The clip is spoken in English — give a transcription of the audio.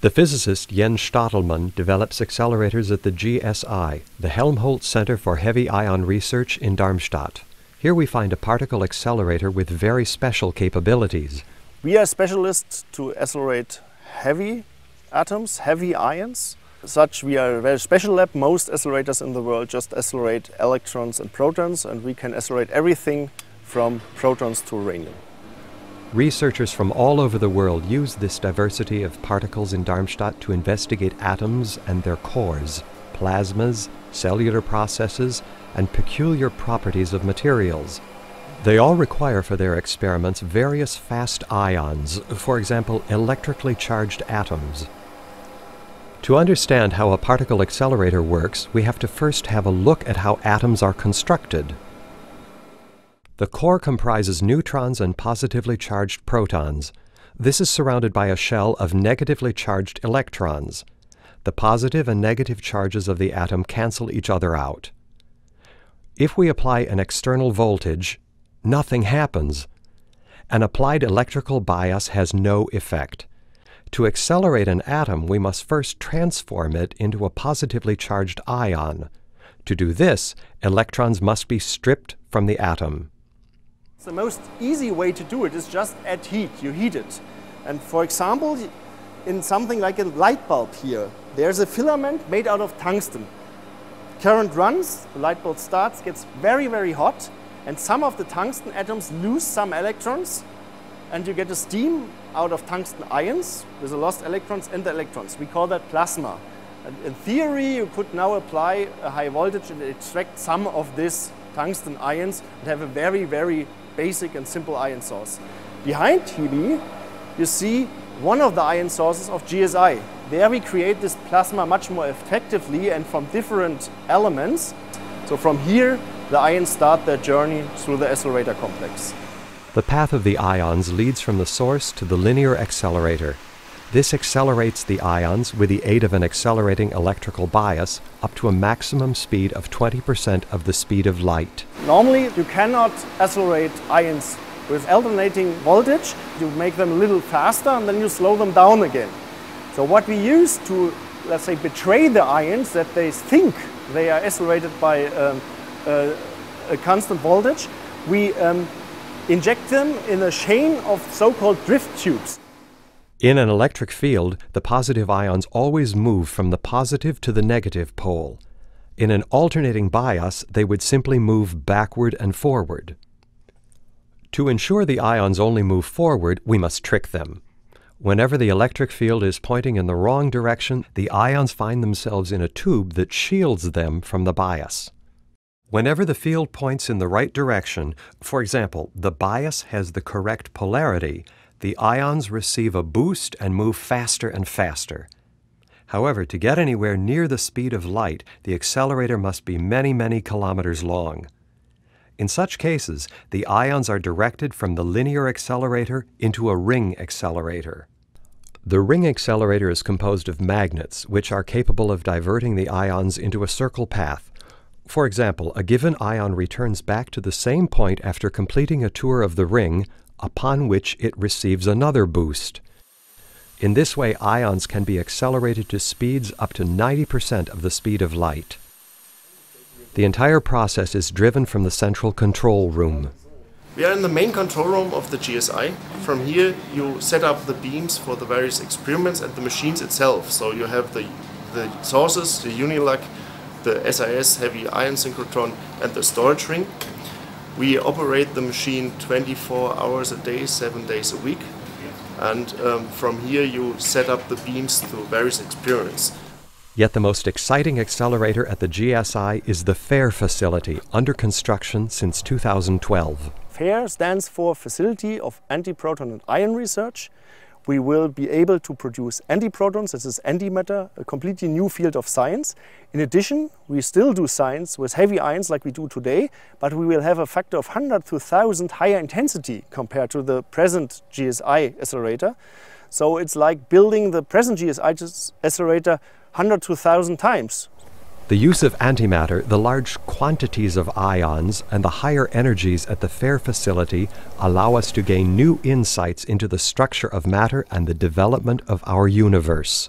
The physicist Jens Stadlmann develops accelerators at the GSI, the Helmholtz Center for Heavy Ion Research in Darmstadt. Here we find a particle accelerator with very special capabilities. We are specialists to accelerate heavy atoms, heavy ions. Such, we are a very special lab. Most accelerators in the world just accelerate electrons and protons, and we can accelerate everything from protons to uranium. Researchers from all over the world use this diversity of particles in Darmstadt to investigate atoms and their cores, plasmas, cellular processes, and peculiar properties of materials. They all require for their experiments various fast ions, for example, electrically charged atoms. To understand how a particle accelerator works, we have to first have a look at how atoms are constructed. The core comprises neutrons and positively charged protons. This is surrounded by a shell of negatively charged electrons. The positive and negative charges of the atom cancel each other out. If we apply an external voltage, nothing happens. An applied electrical bias has no effect. To accelerate an atom, we must first transform it into a positively charged ion. To do this, electrons must be stripped from the atom. The most easy way to do it is just add heat. You heat it. And for example, in something like a light bulb here, there's a filament made out of tungsten. Current runs, the light bulb starts, gets very, very hot, and some of the tungsten atoms lose some electrons, and you get a steam out of tungsten ions with the lost electrons and the electrons. We call that plasma. And in theory, you could now apply a high voltage and extract some of these tungsten ions and have a very, very basic and simple ion source. Behind TB, you see one of the ion sources of GSI. There we create this plasma much more effectively and from different elements. So from here, the ions start their journey through the accelerator complex. The path of the ions leads from the source to the linear accelerator. This accelerates the ions with the aid of an accelerating electrical bias up to a maximum speed of 20% of the speed of light. Normally, you cannot accelerate ions with alternating voltage. You make them a little faster and then you slow them down again. So what we use to, let's say, betray the ions that they think they are accelerated by um, uh, a constant voltage, we um, inject them in a chain of so-called drift tubes. In an electric field, the positive ions always move from the positive to the negative pole. In an alternating bias, they would simply move backward and forward. To ensure the ions only move forward, we must trick them. Whenever the electric field is pointing in the wrong direction, the ions find themselves in a tube that shields them from the bias. Whenever the field points in the right direction, for example, the bias has the correct polarity, the ions receive a boost and move faster and faster. However, to get anywhere near the speed of light, the accelerator must be many, many kilometers long. In such cases, the ions are directed from the linear accelerator into a ring accelerator. The ring accelerator is composed of magnets, which are capable of diverting the ions into a circle path. For example, a given ion returns back to the same point after completing a tour of the ring upon which it receives another boost. In this way, ions can be accelerated to speeds up to 90% of the speed of light. The entire process is driven from the central control room. We are in the main control room of the GSI. From here, you set up the beams for the various experiments and the machines itself. So you have the, the sources, the Unilac, the SIS heavy ion synchrotron, and the storage ring. We operate the machine 24 hours a day, seven days a week. And um, from here you set up the beams to various experiments. Yet the most exciting accelerator at the GSI is the FAIR facility, under construction since 2012. FAIR stands for Facility of Antiproton and Ion Research we will be able to produce antiprotons, this is antimatter, a completely new field of science. In addition, we still do science with heavy ions like we do today, but we will have a factor of 100 to 1000 higher intensity compared to the present GSI accelerator. So it's like building the present GSI accelerator 100 to 1000 times. The use of antimatter, the large quantities of ions, and the higher energies at the FAIR facility allow us to gain new insights into the structure of matter and the development of our universe.